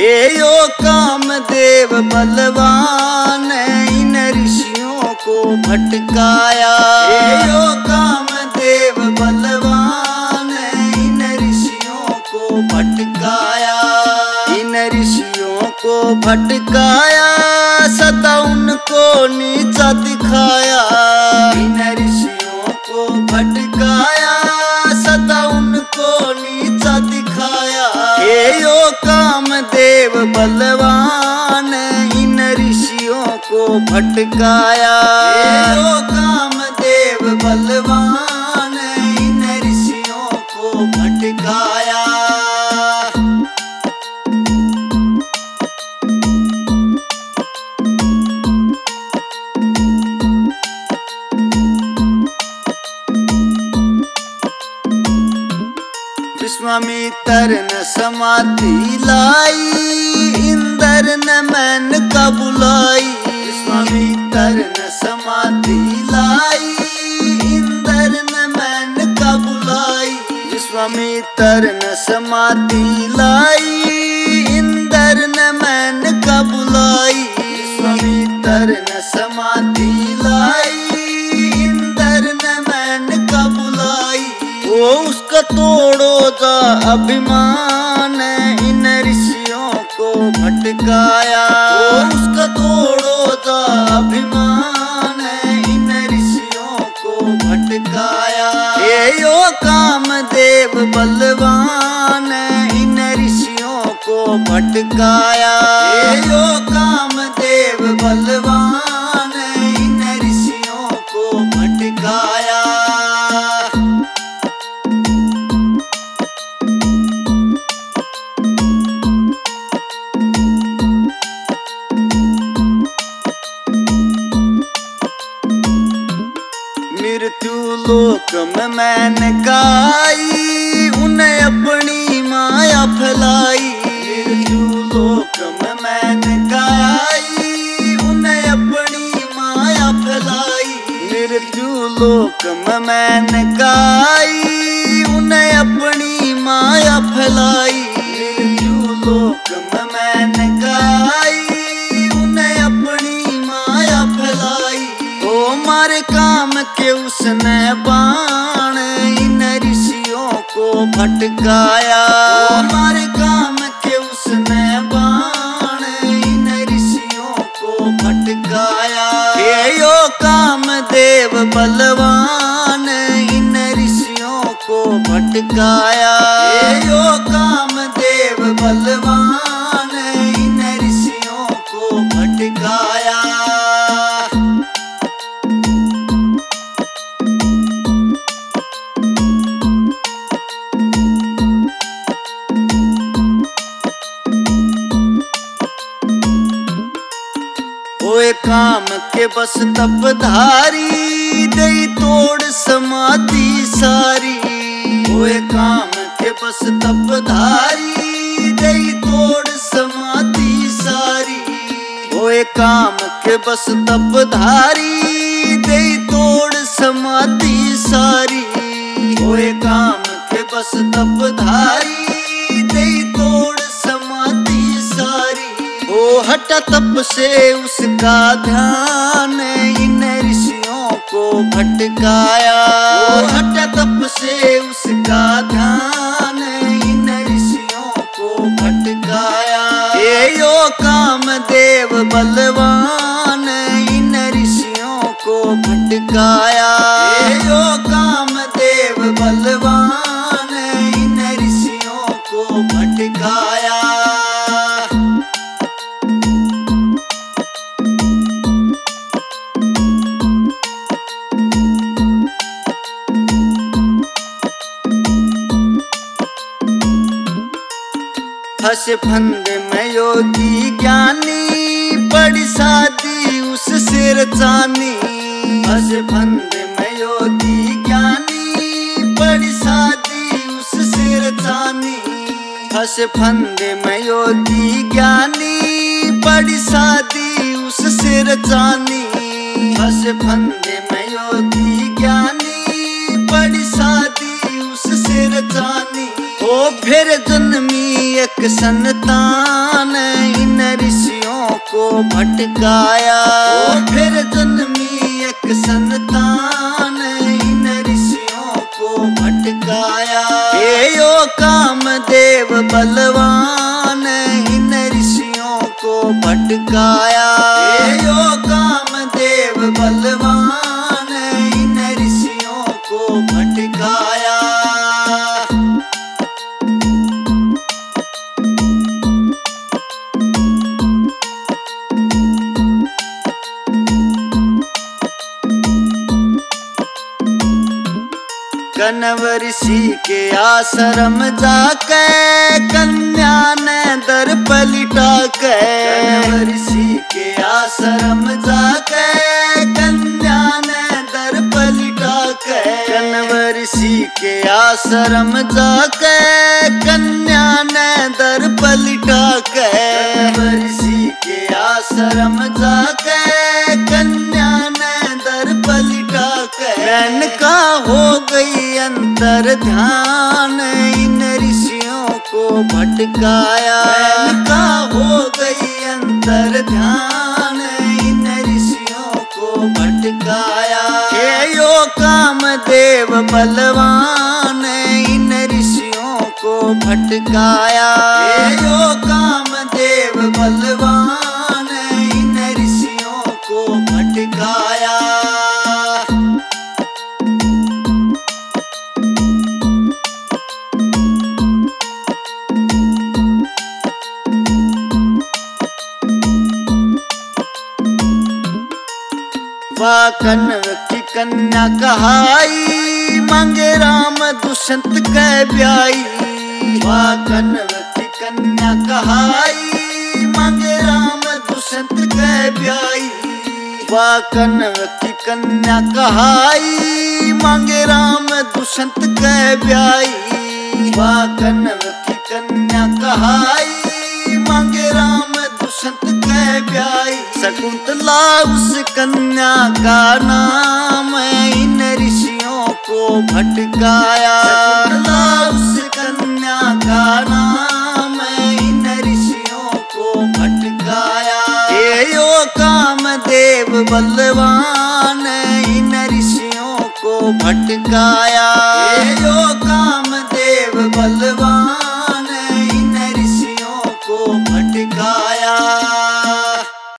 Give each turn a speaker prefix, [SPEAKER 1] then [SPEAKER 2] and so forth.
[SPEAKER 1] हे यो काम देव बलवान, इन ऋषियों को भटकाया। हे यो काम देव बलवान, इन ऋषियों को भटकाया। इन ऋषियों को भटकाया, सदा उनको नीचा दिखाया। इन ऋषियों को भटकाया। देव बलवान इन ऋषियों को भटकाया। काम देव बलवान इन ऋषियों को भटकाया। विश्वामित्र तरन समाधि लाई, इंदर न मैन का बुलाई तरन समाधि लाई, इंदर न मैन का बुलाई तरन समाधि लाई। अभिमान इन ऋषियों को भटकाया। वो उसका तोड़ो जा अभिमान इन ऋषियों को भटकाया। ये यो काम देव बलवान इन ऋषियों को भटकाया। ये यो लोक में मैंने गाई, उन्हें अपनी माया फैलाई। मृत्यु लोक में मैंने गाई, उन्हें अपनी माया फैलाई। मृत्यु लोक में मैंने गाई, उन्हें अपनी माया फैलाई। मृत्यु लोक में मैंने गाई, उन्हें अपनी माया फैलाई। ओ मारे काम के उसने भटकाया हमारे मारे काम के उसने बाण इन ऋषियों को भटकाया। ये यो काम देव बलवान इन ऋषियों को भटकाया। ये यो काम देव बलवान ओए काम के बस तपधारी दई तोड़ समाधि सारी। ओए काम के बस तपधारी दई तोड़ समाधि सारी। ओए काम के बस तपधारी दई तोड़ समाधि सारी। ओए काम के बस तपधारी हटा तप से उसका ध्यान इन ऋषियों को भटकाया। हटा तप से उसका ध्यान इन ऋषियों को भटकाया। ये यो काम देव बलवान, इन ऋषियों को भटकाया। ये यो फंद में योगी ज्ञानी, बड़ी शादी उस सिर चानी फस फंद में योगी ज्ञानी, बड़ी शादी उस सिर चानी फस फंद में योगी ज्ञानी, बड़ी शादी उस सिर चानी फस फंद में योगी ज्ञानी। फिर जन्मी एक संतान इन ऋषियों को भटकाया। फिर जन्मी एक संतान इन ऋषियों को भटकाया। हे यो कामदेव बलवान इन ऋषियों को भटकाया। हे यो कनव ऋषि के आश्रम जाके, कन्या ने दर पलिटा के कनव ऋषि के आश्रम जाके, कन्या ने दर पलिटा के कनव ऋषि के आश्रम जाके, कन्या ने दर पलिटा के कनव ऋषि के आश्रम जाके अंतर ध्यान, इन ऋषियों को भटकाया। का हो गई अंतर ध्यान, इन ऋषियों को भटकाया। हे यो काम देव बलवान, इन ऋषियों को भटकाया। हे यो काम देव बलवान कनव की कन्या कहाई, मांगे राम दुष्यंत कह ब्याई। कनव की कन्या कहाई, मांगे राम दुष्यंत कह ब्याई। कनव की कन्या कहाई, मांगे राम दुष्यंत कह ब्याई। कनव की कन्या कहाई, मांगे राम दुष्यंत कह ब्याई। शकुंतला उस कन्या का नाम। इन ऋषियों को भटकाया। शकुंतला उस कन्या का नाम। इन ऋषियों को भटकाया। यो कामदेव बलवान। इन ऋषियों को भटकाया। यो